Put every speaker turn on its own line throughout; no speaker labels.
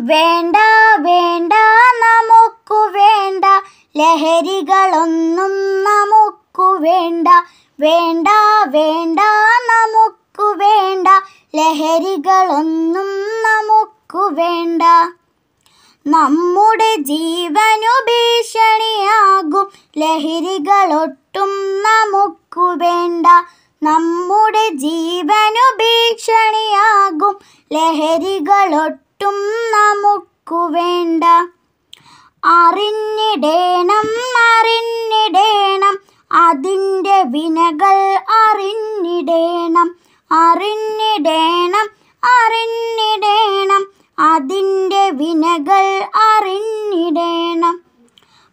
വേണ്ട വേണ്ട നമുക്കു വേണ്ട. ലഹരികളൊന്നും നമുക്കു വേണ്ട. വേണ്ട വേണ്ട നമുക്കു വേണ്ട. ലഹരികളൊന്നും നമുക്കു വേണ്ട. നമ്മുടെ ജീവനു ഭീഷണിയാകും. ലഹരികളൊട്ടും നമുക്കു വേണ്ട. നമ്മുടെ ജീവനു ഭീഷണിയാകും. ലഹരികളൊട്ടും നമുക്കു വേണ്ട. അറിഞ്ഞിടേണം അറിഞ്ഞിടേണം. അതിന്റെ വിനകൾ അറിഞ്ഞിടേണം. അറിഞ്ഞിടേണം അറിഞ്ഞിടേണം. അതിന്റെ വിനകൾ അറിഞ്ഞിടേണം.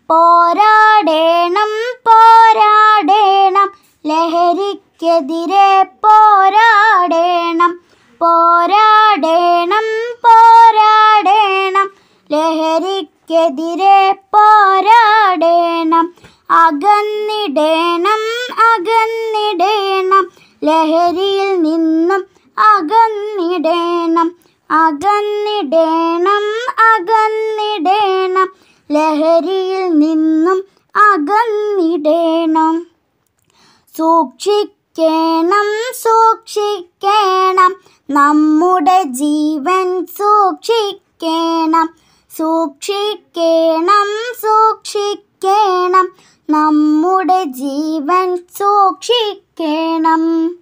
പോരാടേണം പോരാടേണം. ലഹരിക്കെതിരെ പോരാടേണം. ലഹരിക്കെതിരെ പോരാടേണം. അകന്നിടേണം അകന്നിടേണം. ലഹരിയിൽ നിന്നും അകന്നിടേണം. അകന്നിടേണം അകന്നിടേണം. ലഹരിയിൽ നിന്നും അകന്നിടേണം. സൂക്ഷിക്കണം സൂക്ഷിക്കണം. നമ്മുടെ ജീവൻ സൂക്ഷിക്കണം. സൂക്ഷിക്കണം സൂക്ഷിക്കണം. നമ്മുടെ ജീവൻ സൂക്ഷിക്കണം.